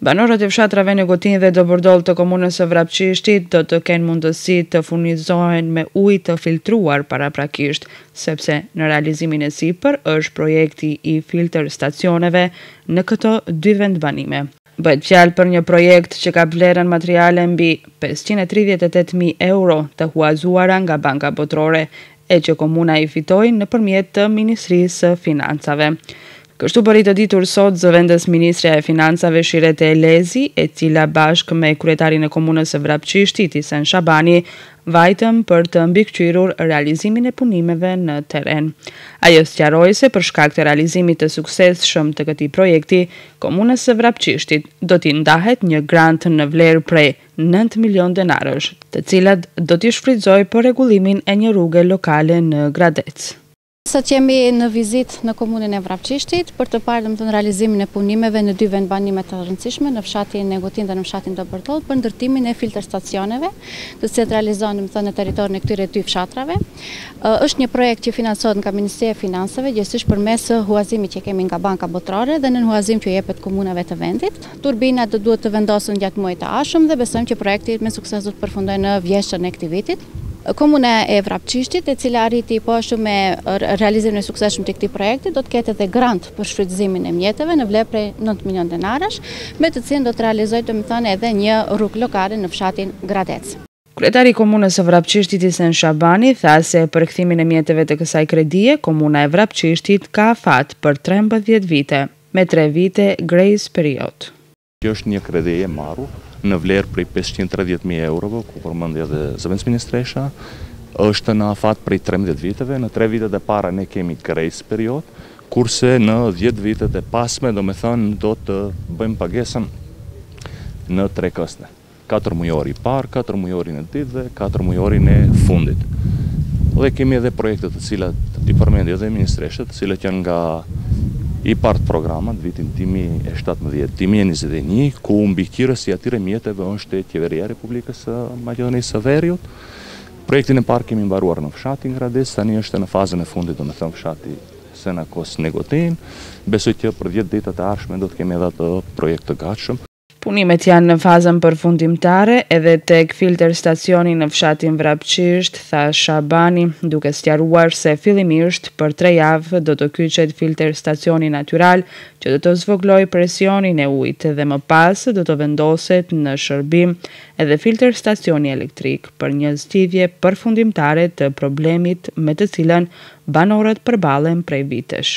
Banorët e fshatrave Negotinë dhe Dobërdoll të Komunës së Vrapçishtit do të kenë mundësi të furnizohen me ujë të filtruar paraprakisht, sepse në realizimin e sipër është projekti i filtër stacioneve në këto dy vendbanime. Bëhet fjalë për një projekt që kap vlerën materiale mbi pesëqind e tridhjetë e tetë mijë euro të huazuara nga Banka Botërore e që komuna i fitoi nëpërmjet të Ministrisë së Financave. Kështu bëri të ditur sot zëvendësministrja e Financave Shirete Elezi, e cila bashkë me kryetarin e Komunës së Vrapçishtit, Isen Shabani, vajtën për të mbikëqyrur realizimin e punimeve në terren. Ajo sqaroi se për shkak të realizimit të suksesshëm të këtij projekti, Komunës së Vrapçishtit do t'i ndahet një grant në vlerë prej nëntë milionë denarësh, të cilat do t'i shfrytëzojë për rregullimin e një rruge lokale në Gradec. Sot jemi në vizitë në komunën e Vrapçishtit për të parë domethënë realizimin e punimeve në dy vendbanime të rëndësishme, në fshatin Negotin dhe në fshatin Dobërdollë për ndërtimin e filterstacioneve, të cilat realizohen domethënë në territorin e këtyre dy fshatrave. Është një projekt që financohet nga Ministria e Financave, gjithsesi përmes huazimit që kemi nga Banka Botërore dhe nënhuazim që jepet komunave të vendit. Turbinat do duhet të vendosen gjatë muajit të ardhshëm dhe besojmë që projekti me sukses do të përfundojë në vjeshtën e këtij vitit. Komuna e Vrapçishtit, e cila arriti po ashtu me realizimin e suksesshëm të këtij projekti, do të ketë edhe grant për shfrytëzimin e mjeteve në vlerë prej nëntë milionë denarash, me të cilën do të realizojë domethënë edhe një rrugë lokale në fshatin Gradec. Kryetari i Komunës së Vrapçishtit Isen Shabani tha se për kthimin e mjeteve të kësaj kredie, Komuna e Vrapçishtit ka afat për trembëdhjetë vite, me tre vite grace period. Kjo është një kredi e marrur në vlerë prej pesëqind e tridhjetë mijë eurove, ku përmendi edhe zëvendësministresha, është në afat prej trembëdhjetë viteve, në tre vitet e para ne kemi grace period, kurse në dhjetë vitet e pasme, domethënë do të bëjmë pagesën në tre këste. katër mujori i parë, katër mujorin e dytë dhe katër mujorin e fundit. Dhe kemi edhe projekte të cilat i përmendi edhe ministresha, të cilat janë nga IPARD programat vitin 2017, 2021, ku mbikëqyrës i atyre mjeteve është Qeveria e Republikës së Maqedonisë së Veriut. Projektin e parë kemi mbaruar në fshatin Gradec, tani është në fazën e fundit, domethënë fshati Senakos Negotin. Besoj që për 10 ditët e ardhshme do të kemi edhe atë projekt të gatshëm. Punimet janë në fazën përfundimtare edhe tek filter stacioni në fshatin Vrapçisht, tha Shabani, duke sqaruar se fillimisht për tre javë do të kyçet filter stacioni natyral që do të zvogëlojë presionin e ujit dhe më pas do të vendoset në shërbim edhe filter stacioni elektrik për një zgjidhje përfundimtare të problemit me të cilën banorët përballen prej vitesh.